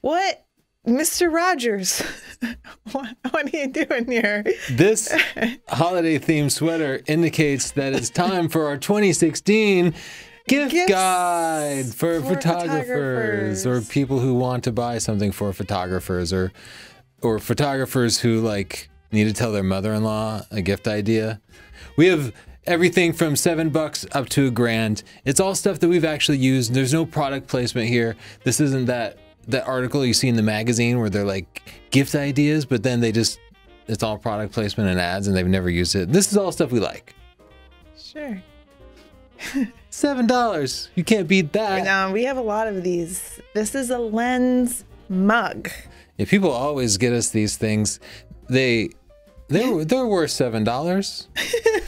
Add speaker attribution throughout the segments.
Speaker 1: What? Mr. Rogers, what, what are you doing here?
Speaker 2: This holiday themed sweater indicates that it's time for our 2016 gift
Speaker 1: Gifts
Speaker 2: guide for,
Speaker 1: for
Speaker 2: photographers, or people who want to buy something for photographers or or photographers who like need to tell their mother-in-law a gift idea. We have everything from 7 bucks up to a grand. It's all stuff that we've actually used. There's no product placement here. This isn't that that article you see in the magazine where they're like gift ideas, but then they just it's all product placement and ads and they've never used it. This is all stuff we like.
Speaker 1: Sure.
Speaker 2: Seven dollars. You can't beat that.
Speaker 1: Now, we have a lot of these. This is a lens mug.
Speaker 2: Yeah, people always get us these things. They they're they're worth seven dollars.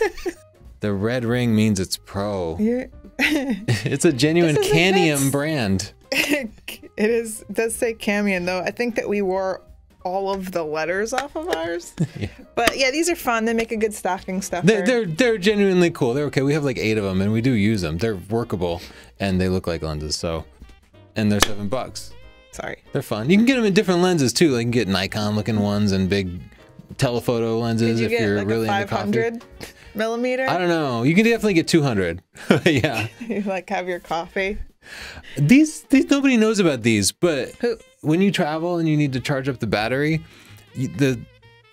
Speaker 2: the red ring means it's pro. It's a genuine Canium
Speaker 1: advanced. It is it does say Camion though. I think that we wore all of the letters off of ours. yeah. But yeah, these are fun. They make a good stocking stuffer.
Speaker 2: They're, they're they're genuinely cool. They're okay. We have like eight of them, and we do use them. They're workable, and they look like lenses. So, and they're seven bucks.
Speaker 1: Sorry.
Speaker 2: They're fun. You can get them in different lenses too. Like you can get Nikon looking ones and big telephoto lenses
Speaker 1: you
Speaker 2: if you're
Speaker 1: like
Speaker 2: really into coffee.
Speaker 1: 500 millimeter?
Speaker 2: I don't know. You can definitely get 200. yeah.
Speaker 1: you like have your coffee.
Speaker 2: These, these nobody knows about these, but when you travel and you need to charge up the battery, you, the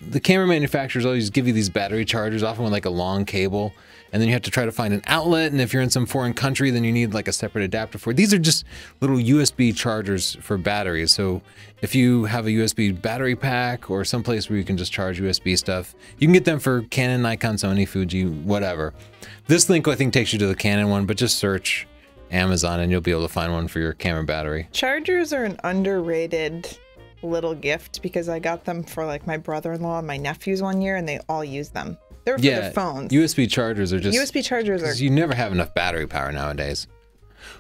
Speaker 2: the camera manufacturers always give you these battery chargers, often with like a long cable, and then you have to try to find an outlet. And if you're in some foreign country, then you need like a separate adapter for it. These are just little USB chargers for batteries. So if you have a USB battery pack or someplace where you can just charge USB stuff, you can get them for Canon, Nikon, Sony, Fuji, whatever. This link I think takes you to the Canon one, but just search Amazon and you'll be able to find one for your camera battery.
Speaker 1: Chargers are an underrated little gift because I got them for like my brother-in-law and my nephews one year and they all use them. They're for
Speaker 2: Yeah,
Speaker 1: their phones.
Speaker 2: USB chargers are just
Speaker 1: USB chargers are
Speaker 2: you never have enough battery power nowadays.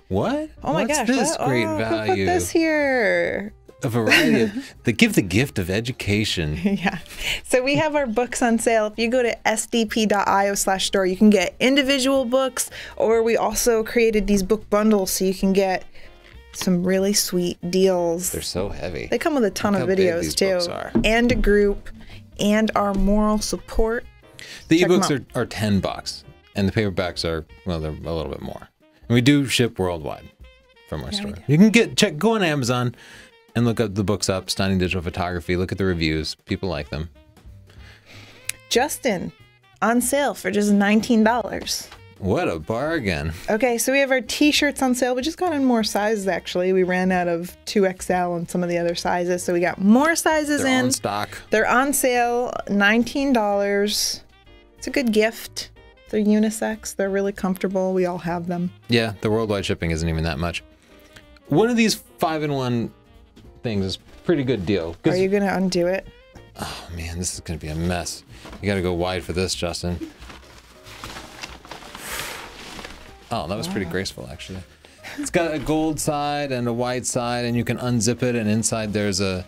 Speaker 2: What?
Speaker 1: Oh my
Speaker 2: What's
Speaker 1: gosh!
Speaker 2: this
Speaker 1: what-
Speaker 2: great
Speaker 1: oh, who
Speaker 2: value?
Speaker 1: put this here?
Speaker 2: A variety of they give the gift of education.
Speaker 1: Yeah. So we have our books on sale. If you go to sdp.io slash store, you can get individual books, or we also created these book bundles so you can get some really sweet deals.
Speaker 2: They're so heavy.
Speaker 1: They come with a ton
Speaker 2: Look
Speaker 1: of videos too, and a group, and our moral support.
Speaker 2: The
Speaker 1: check
Speaker 2: ebooks are, are ten bucks, and the paperbacks are well, they're a little bit more. And we do ship worldwide from our
Speaker 1: we
Speaker 2: store. You can get check go on Amazon and look up the books up, stunning digital photography. Look at the reviews. People like them.
Speaker 1: Justin, on sale for just nineteen dollars.
Speaker 2: What a bargain!
Speaker 1: Okay, so we have our t-shirts on sale. We just got in more sizes actually. We ran out of 2XL and some of the other sizes, so we got more sizes
Speaker 2: They're
Speaker 1: in.
Speaker 2: stock.
Speaker 1: They're on sale, $19. It's a good gift. They're unisex. They're really comfortable. We all have them.
Speaker 2: Yeah, the worldwide shipping isn't even that much. One of these five in one things is a pretty good deal.
Speaker 1: Are you going to undo it?
Speaker 2: Oh man, this is gonna be a mess. You gotta go wide for this, Justin. Oh, that was pretty graceful actually. It's got a gold side and a white side, and you can unzip it, and inside there's a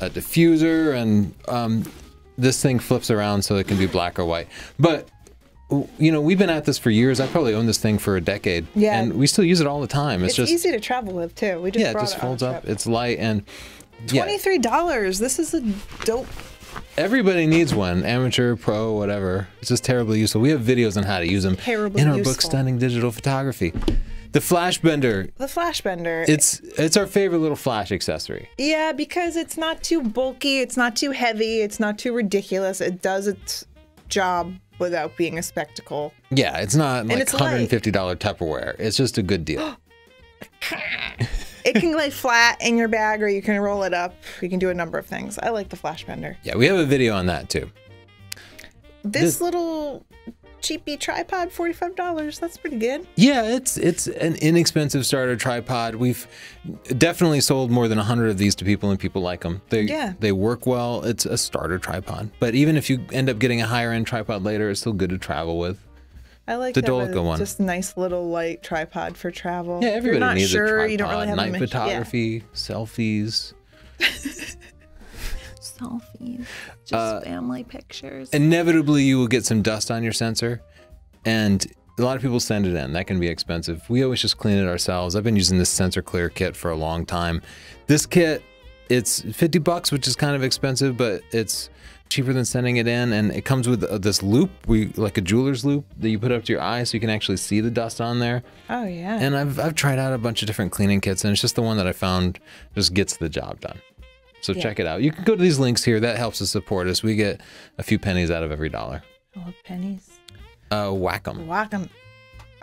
Speaker 2: a diffuser, and um, this thing flips around so it can be black or white. But you know, we've been at this for years. I probably owned this thing for a decade,
Speaker 1: Yeah.
Speaker 2: and we still use it all the time. It's,
Speaker 1: It's,
Speaker 2: just
Speaker 1: easy to travel with too. We just
Speaker 2: yeah, it just
Speaker 1: it
Speaker 2: folds up. It's light and
Speaker 1: $23. This is a dope.
Speaker 2: Everybody needs one, amateur, pro, whatever. It's just terribly useful. We have videos on how to use them
Speaker 1: Terribly
Speaker 2: in our book. Stunning Digital Photography. The FlashBender,
Speaker 1: The FlashBender.
Speaker 2: it's it's our favorite little flash accessory.
Speaker 1: yeah, because it's not too bulky, it's not too heavy, it's not too ridiculous. It does its job without being a spectacle.
Speaker 2: Yeah, it's not like
Speaker 1: it's
Speaker 2: $150 Tupperware. It's just a good deal.
Speaker 1: It can lay flat in your bag or you can roll it up. You can do a number of things. I like the FlashBender.
Speaker 2: yeah, we have a video on that too.
Speaker 1: This,
Speaker 2: This-
Speaker 1: little cheapy tripod, $45. That's pretty good.
Speaker 2: Yeah, it's it's an inexpensive starter tripod. We've definitely sold more than 100 of these to people and people like them. They
Speaker 1: Yeah.
Speaker 2: they work well. It's a starter tripod. But even if you end up getting a higher end tripod later, it's still good to travel with.
Speaker 1: I like
Speaker 2: The Dolica one.
Speaker 1: Just nice little light tripod for travel.
Speaker 2: Yeah,
Speaker 1: If
Speaker 2: everybody
Speaker 1: you're not
Speaker 2: needs
Speaker 1: sure,
Speaker 2: a tripod.
Speaker 1: you don't really have
Speaker 2: Night
Speaker 1: mach- yeah.
Speaker 2: photography, selfies,
Speaker 3: Selfies. Just
Speaker 2: Uh,
Speaker 3: family pictures.
Speaker 2: inevitably you will get some dust on your sensor, and a lot of people send it in. That can be expensive. We always just clean it ourselves. I've been using this SensorKlear kit for a long time. This kit, it's 50 bucks, which is kind of expensive, but it's cheaper than sending it in. And it comes with uh, this loupe, we like a jeweler's loupe that you put up to your eye so you can actually see the dust on there.
Speaker 1: Oh yeah.
Speaker 2: And I've, I've tried out a bunch of different cleaning kits, and it's just the one that I found just gets the job done. So
Speaker 1: Yeah.
Speaker 2: check it out. You can go to these links here. That helps us support us. We get a few pennies out of every dollar.
Speaker 1: I love pennies.
Speaker 2: Uh, whack 'em.
Speaker 1: Wacom.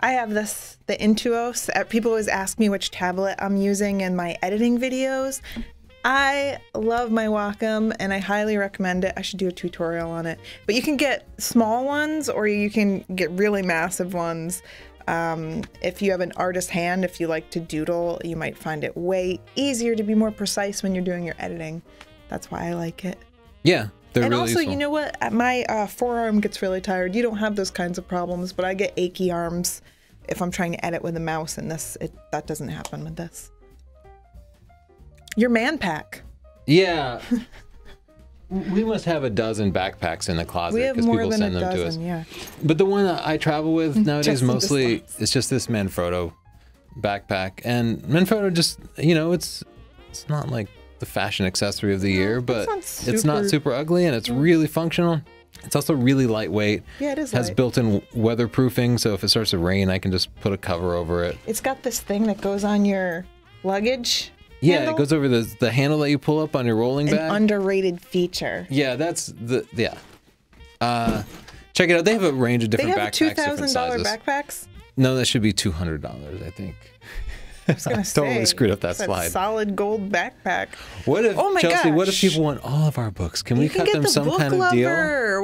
Speaker 1: I have this, the Intuos. Uh, People always ask me which tablet I'm using in my editing videos. I love my Wacom and I highly recommend it. I should do a tutorial on it. But you can get small ones or you can get really massive ones. Um, if you have an artist hand, if you like to doodle, you might find it way easier to be more precise when you're doing your editing. That's why I like it.
Speaker 2: Yeah, they're
Speaker 1: and
Speaker 2: really
Speaker 1: also,
Speaker 2: useful.
Speaker 1: you know what? Uh, My uh, forearm gets really tired. You don't have those kinds of problems, but I get achy arms if I'm trying to edit with a mouse, and this it, that doesn't happen with this. Your man pack.
Speaker 2: Yeah. we must have a dozen backpacks in the closet because people send them to us.
Speaker 1: Yeah.
Speaker 2: But the one that I travel with nowadays mostly it's just this Manfrotto backpack, and Manfrotto just you know it's it's not like the fashion accessory of the year, but
Speaker 1: not
Speaker 2: it's not
Speaker 1: super-
Speaker 2: ugly and it's really functional. It's also really lightweight.
Speaker 1: Yeah, it is
Speaker 2: Has
Speaker 1: light.
Speaker 2: built-in weatherproofing, so if it starts to rain, I can just put a cover over it.
Speaker 1: It's got this thing that goes on your luggage.
Speaker 2: Yeah,
Speaker 1: handle.
Speaker 2: it goes over the the handle that you pull up on your rolling
Speaker 1: An
Speaker 2: bag.
Speaker 1: underrated feature.
Speaker 2: Yeah, that's the yeah. Uh, check it out. They have a range of
Speaker 1: They
Speaker 2: different
Speaker 1: have two
Speaker 2: backpacks, Two
Speaker 1: thousand dollar backpacks.
Speaker 2: No, that should be two hundred dollars. I think.
Speaker 1: I was gonna
Speaker 2: Totally screwed up that
Speaker 1: it's
Speaker 2: slide.
Speaker 1: Solid gold backpack.
Speaker 2: What if
Speaker 1: Oh my
Speaker 2: Chelsea? What if people want all of our books? Can we
Speaker 1: can
Speaker 2: cut them
Speaker 1: the
Speaker 2: some kind of deal?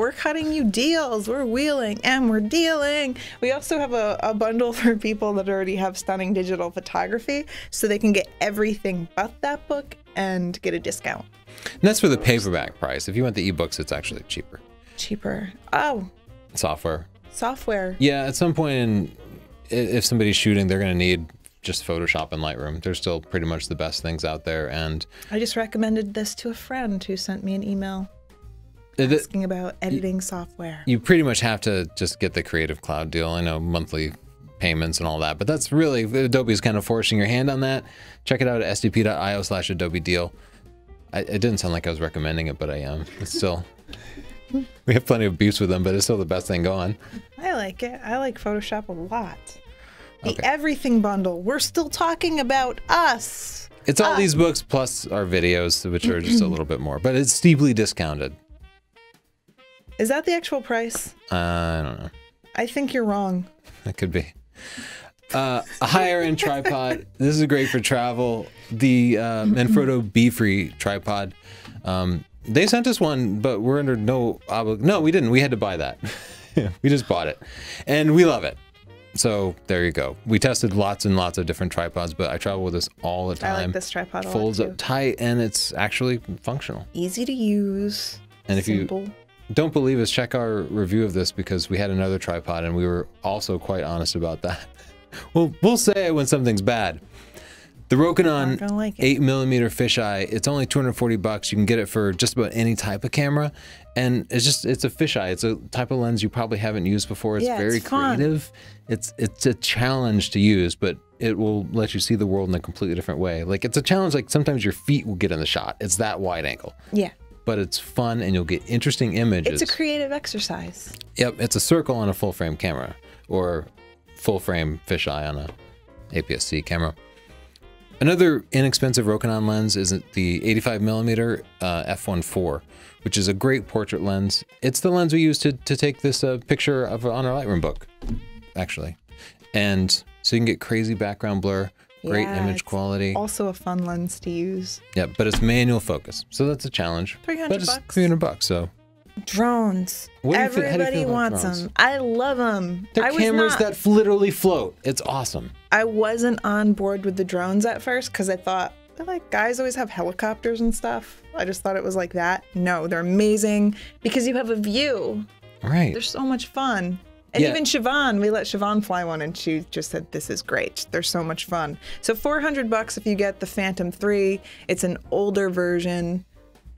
Speaker 1: We're cutting you deals. We're wheeling and we're dealing. We also have a, a bundle for people that already have stunning digital photography, so they can get everything but that book and get a discount.
Speaker 2: And that's for the paperback price. If you want the ebooks, it's actually cheaper.
Speaker 1: Cheaper. Oh,
Speaker 2: Software.
Speaker 1: software.
Speaker 2: Yeah, at some point in if somebody's shooting, they're going to need just Photoshop and Lightroom. They're still pretty much the best things out there, and
Speaker 1: I just recommended this to a friend who sent me an email asking about editing software.
Speaker 2: you pretty much have to just get the Creative Cloud deal. I know monthly payments and all that, but that's really Adobe's kind of forcing your hand on that. Check it out at sdp.io slash Adobe deal. I, it didn't sound like I was recommending it, but I am. It's still, we have plenty of beefs with them, but it's still the best thing going.
Speaker 1: I like it. I like Photoshop a lot. The
Speaker 2: Okay.
Speaker 1: everything bundle. We're still talking about us.
Speaker 2: It's all uh, these books plus our videos, which are just a little bit more, but it's steeply discounted.
Speaker 1: Is that the actual price?
Speaker 2: Uh, I don't know.
Speaker 1: I think you're wrong.
Speaker 2: That could be. Uh, a higher end tripod. This is great for travel. The uh, Manfrotto BeFree tripod. Um, they sent us one, but we're under no oblig. No, we didn't. We had to buy that. we just bought it, and we love it. So there you go. We tested lots and lots of different tripods, but I travel with this all the time.
Speaker 1: I
Speaker 2: time.
Speaker 1: like this tripod a lot
Speaker 2: Folds
Speaker 1: too.
Speaker 2: up tight, and it's actually functional.
Speaker 1: Easy to use.
Speaker 2: And if you-
Speaker 1: simple.
Speaker 2: Don't believe us? Check our review of this because we had another tripod and we were also quite honest about that. Well, we'll say it when something's bad. The Rokinon
Speaker 1: like
Speaker 2: eight millimeter fisheye. It's only 240 bucks. You can get it for just about any type of camera, and it's just it's a fisheye. It's a type of lens you probably haven't used before. It's
Speaker 1: Yeah,
Speaker 2: very
Speaker 1: fun.
Speaker 2: creative. It's it's a challenge to use, but it will let you see the world in a completely different way. Like it's a challenge. Like sometimes your feet will get in the shot. It's that wide angle,
Speaker 1: yeah.
Speaker 2: But it's fun and you'll get interesting images.
Speaker 1: It's a creative exercise.
Speaker 2: Yep, it's a circle on a full frame camera or full frame fisheye on a APS-C camera. Another inexpensive Rokinon lens is the 85 millimeter uh, f1.4, which is a great portrait lens. It's the lens we use to, to take this uh, picture of on our Lightroom book, actually. And so you can get crazy background blur, great
Speaker 1: Yeah,
Speaker 2: image quality.
Speaker 1: Also a fun lens to use.
Speaker 2: Yeah, but it's manual focus, so that's a challenge.
Speaker 1: 300
Speaker 2: but it's
Speaker 1: bucks.
Speaker 2: 300 bucks, so
Speaker 1: Drones.
Speaker 2: What do you feel- how do you
Speaker 1: Everybody
Speaker 2: feel
Speaker 1: wants
Speaker 2: drones?
Speaker 1: them. I love them.
Speaker 2: they're
Speaker 1: I
Speaker 2: cameras
Speaker 1: not,
Speaker 2: that literally float. It's awesome.
Speaker 1: I wasn't on board with the drones at first because I thought, like guys always have helicopters and stuff. I just thought it was like that. No, they're amazing because you have a view.
Speaker 2: Right.
Speaker 1: They're so much fun. And
Speaker 2: Yeah.
Speaker 1: even Siobhan, we let Siobhan fly one and she just said, This is great. They're so much fun. So 400 bucks if you get the Phantom 3. It's an older version,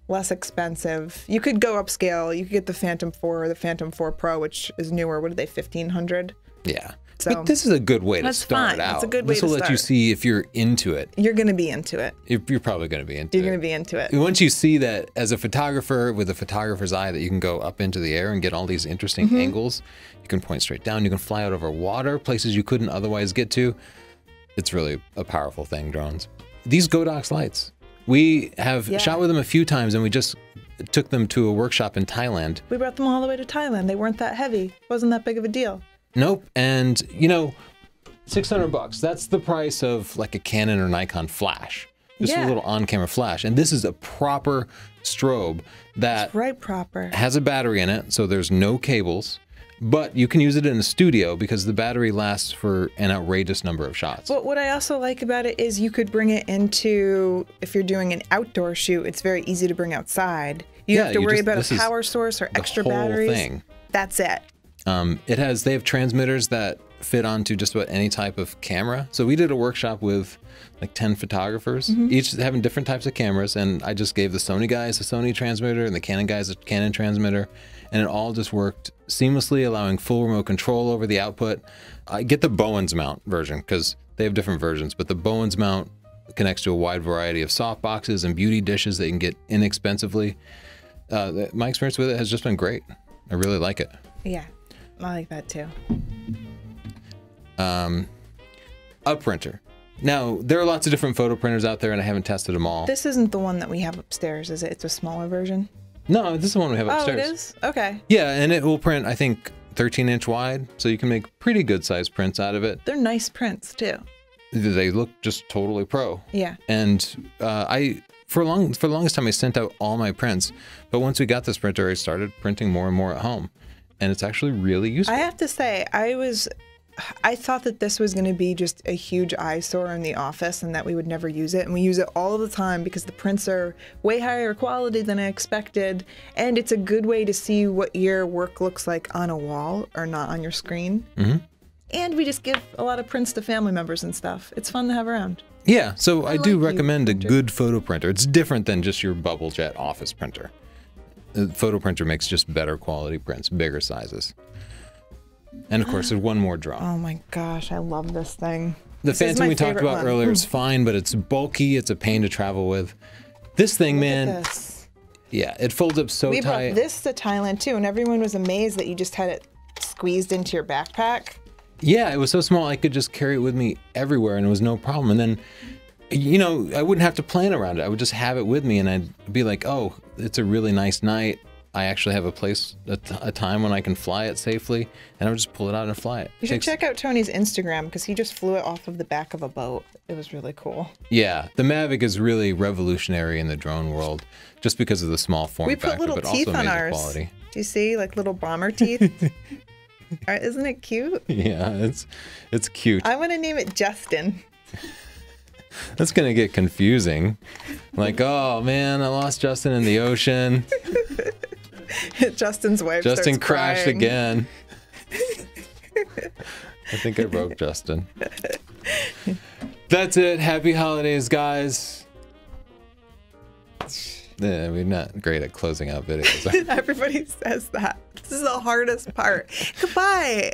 Speaker 1: less expensive. You could go upscale. You could get the Phantom 4 or the Phantom 4 Pro, which is newer. What are they, 1500?
Speaker 2: Yeah.
Speaker 1: So
Speaker 2: But this is a good way to start
Speaker 1: fine.
Speaker 2: out.
Speaker 1: It's a good way
Speaker 2: this
Speaker 1: to
Speaker 2: will let you see if you're into it.
Speaker 1: you're gonna be into it.
Speaker 2: You're, you're probably going to be into it.
Speaker 1: You're gonna be into it.
Speaker 2: Once you see that as a photographer with a photographer's eye that you can go up into the air and get all these interesting
Speaker 1: Mm-hmm.
Speaker 2: angles, you can point straight down, you can fly out over water, places you couldn't otherwise get to. It's really a powerful thing, drones. These Godox lights, we have
Speaker 1: Yeah.
Speaker 2: shot with them a few times and we just took them to a workshop in Thailand.
Speaker 1: We brought them all the way to Thailand. They weren't that heavy. wasn't that big of a deal.
Speaker 2: Nope. And, you know, 600 bucks, that's the price of like a Canon or Nikon flash. Just a little on camera flash. And this is a proper strobe that
Speaker 1: Right proper.
Speaker 2: has a battery in it, so there's no cables, but you can use it in a studio because the battery lasts for an outrageous number of shots.
Speaker 1: But what I also like about it is you could bring it into if you're doing an outdoor shoot, it's very easy to bring outside. You
Speaker 2: Yeah,
Speaker 1: have to worry
Speaker 2: just-
Speaker 1: about a power source or extra batteries.
Speaker 2: thing.
Speaker 1: That's it.
Speaker 2: Um, it has they have transmitters that fit onto just about any type of camera. So we did a workshop with like 10 photographers,
Speaker 1: Mm-hmm.
Speaker 2: each having different types of cameras, and I just gave the Sony guys a Sony transmitter and the Canon guys a Canon transmitter, and it all just worked seamlessly, allowing full remote control over the output. I get the Bowens mount version because they have different versions, but the Bowens mount connects to a wide variety of soft boxes and beauty dishes that you can get inexpensively. Uh, my experience with it has just been great. I really like it.
Speaker 1: Yeah. I like that too.
Speaker 2: a printer. Now, there are lots of different photo printers out there, and I haven't tested them all.
Speaker 1: This isn't the one that we have upstairs, is it? It's a smaller version.
Speaker 2: no, this is the one we have upstairs.
Speaker 1: Oh, it is? Okay.
Speaker 2: Yeah, and it will print, I think, 13 inch wide, so you can make pretty good sized prints out of it.
Speaker 1: They're nice prints too.
Speaker 2: They look just totally pro.
Speaker 1: Yeah.
Speaker 2: And uh, I, for a long, for the longest time, I sent out all my prints, but once we got this printer, I started printing more and more at home, and it's actually really useful.
Speaker 1: I have to say, I was, I thought that this was going to be just a huge eyesore in the office and that we would never use it. And we use it all the time because the prints are way higher quality than I expected. And it's a good way to see what your work looks like on a wall or not on your screen. Mm-hmm. And we just give a lot of prints to family members and stuff. It's fun to have around.
Speaker 2: Yeah, so I, do
Speaker 1: like you,
Speaker 2: recommend a
Speaker 1: printer.
Speaker 2: good photo printer. It's different than just your bubble jet office printer. The photo printer makes just better quality prints, bigger sizes. And of course, there's one more draw.
Speaker 1: Oh my gosh, I love this thing.
Speaker 2: the
Speaker 1: This
Speaker 2: Phantom we talked about
Speaker 1: one. Hmm.
Speaker 2: earlier is fine, but it's bulky. It's a pain to travel with. This thing,
Speaker 1: Look
Speaker 2: man,
Speaker 1: this.
Speaker 2: yeah, it folds up so
Speaker 1: We
Speaker 2: tight.
Speaker 1: brought this to Thailand too, and everyone was amazed that you just had it squeezed into your backpack.
Speaker 2: Yeah, it was so small I could just carry it with me everywhere and it was no problem. And then, you know, I wouldn't have to plan around it. I would just have it with me and I'd be like, oh, it's a really nice night. I actually have a place, a time when I can fly it safely. And I would just pull it out and fly it.
Speaker 1: You should
Speaker 2: Takes-
Speaker 1: check out Tony's Instagram because he just flew it off of the back of a boat. It was really cool.
Speaker 2: Yeah, the Mavic is really revolutionary in the drone world just because of the small form
Speaker 1: We put
Speaker 2: factor,
Speaker 1: little
Speaker 2: but
Speaker 1: teeth
Speaker 2: also
Speaker 1: on
Speaker 2: amazing
Speaker 1: ours.
Speaker 2: quality.
Speaker 1: Do you see like little bomber teeth? Isn't it cute?
Speaker 2: Yeah, it's it's cute.
Speaker 1: I want to name it Justin.
Speaker 2: That's gonna get confusing. Like, oh man, I lost Justin in the ocean.
Speaker 1: Justin's wife.
Speaker 2: Justin crashed
Speaker 1: crying.
Speaker 2: again. I think I broke Justin. That's it. Happy holidays, guys. Yeah, we're not great at closing out videos.
Speaker 1: Everybody says that. This is the hardest part. Goodbye.